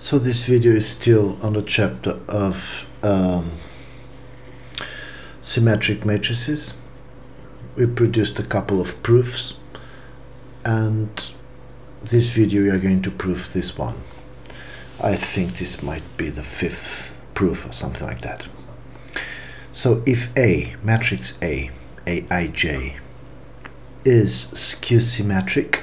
So this video is still on the chapter of um, symmetric matrices. We produced a couple of proofs and this video we are going to prove this one. I think this might be the fifth proof or something like that. So if A, matrix A, Aij, is skew symmetric,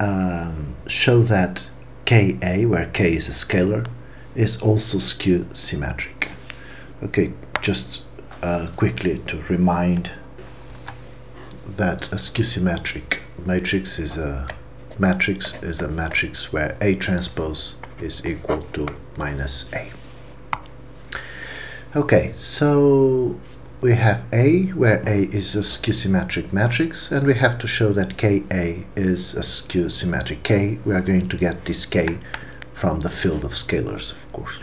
um, show that Ka, where K is a scalar, is also skew symmetric. Okay, just uh, quickly to remind that a skew symmetric matrix is a matrix is a matrix where A transpose is equal to minus A. Okay, so we have A, where A is a skew-symmetric matrix, and we have to show that Ka is a skew-symmetric K. We are going to get this K from the field of scalars, of course.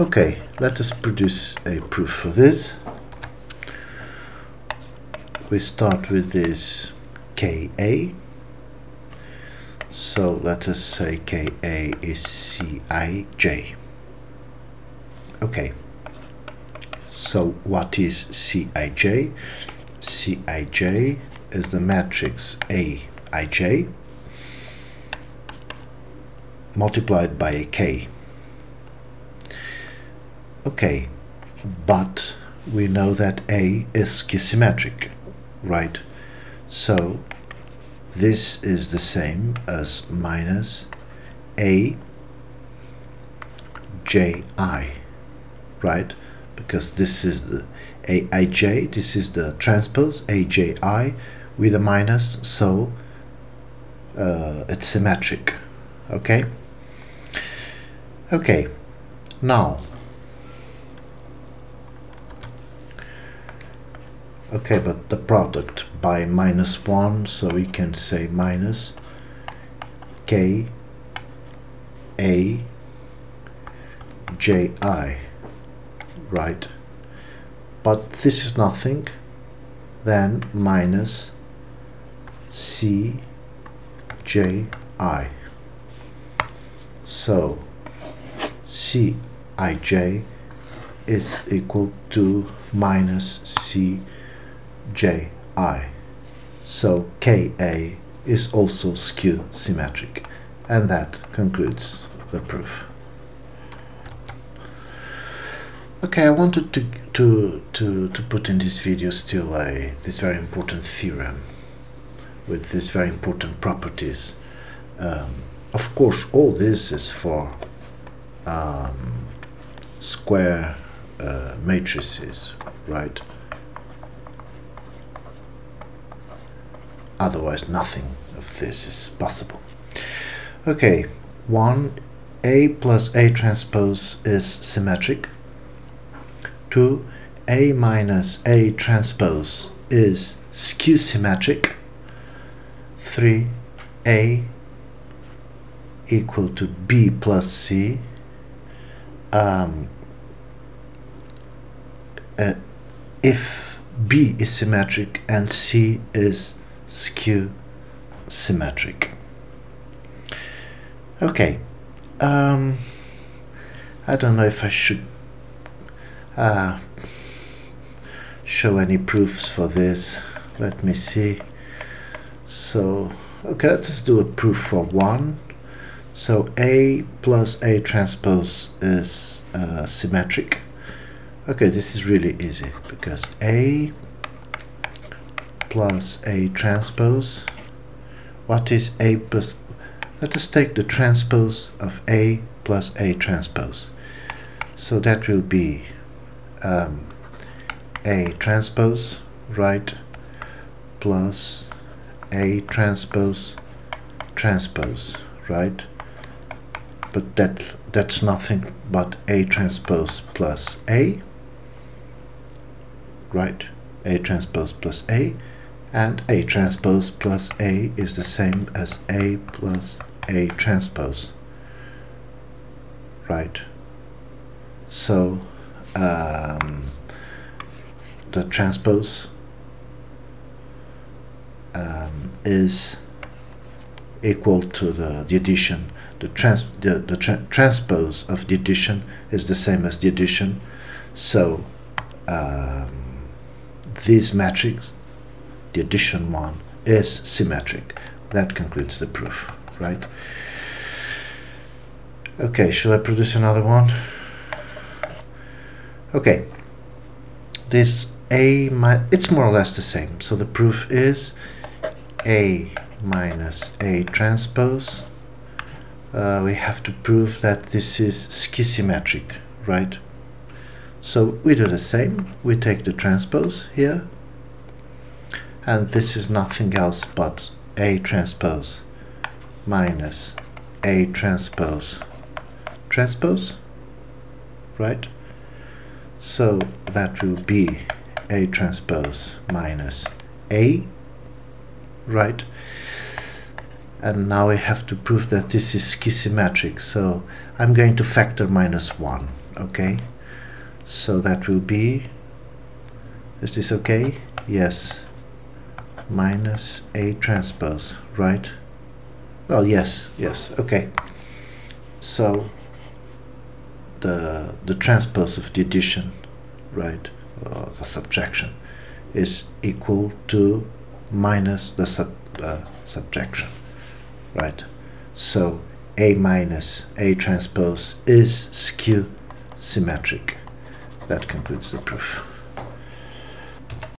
Okay, let us produce a proof for this. We start with this Ka. So let us say Ka is Cij. Okay, so what is Cij? Cij is the matrix Aij multiplied by a k. Okay, but we know that A is symmetric, right? So this is the same as minus A J I, right? Because this is the Aij, this is the transpose Aji with a minus, so uh, it's symmetric. Okay? Okay, now okay but the product by minus 1 so we can say minus k a j i right. But this is nothing then minus c j i. So c i j is equal to minus c j i. So ka is also skew symmetric. And that concludes the proof Okay, I wanted to to to to put in this video still a this very important theorem with these very important properties. Um, of course, all this is for um, square uh, matrices, right? Otherwise, nothing of this is possible. Okay, one A plus A transpose is symmetric 2 A minus A transpose is skew symmetric 3 A equal to B plus C. Um, uh, if B is symmetric and C is skew symmetric okay um, I don't know if I should uh, show any proofs for this. Let me see. So okay let's just do a proof for one. So A plus A transpose is uh, symmetric. Okay this is really easy because A plus A transpose what is A plus let us take the transpose of A plus A transpose. So that will be um, A transpose right plus A transpose transpose right? But that that's nothing but A transpose plus A right? A transpose plus A and A transpose plus A is the same as A plus A transpose right? So um, the transpose um, is equal to the, the addition. The, trans, the, the tra transpose of the addition is the same as the addition. So um, this matrix, the addition one, is symmetric. That concludes the proof, right? Okay, should I produce another one? Okay, this A, it's more or less the same. So the proof is A minus A transpose. Uh, we have to prove that this is skew-symmetric, right? So we do the same. We take the transpose here. And this is nothing else but A transpose minus A transpose transpose, right? So that will be A transpose minus A, right? And now I have to prove that this is skew-symmetric. So I'm going to factor minus 1, okay? So that will be, is this okay? Yes, minus A transpose, right? Well, yes, yes, okay. So the the transpose of the addition, right, the subtraction, is equal to minus the sub, uh, subtraction, right? So A minus A transpose is skew symmetric. That concludes the proof.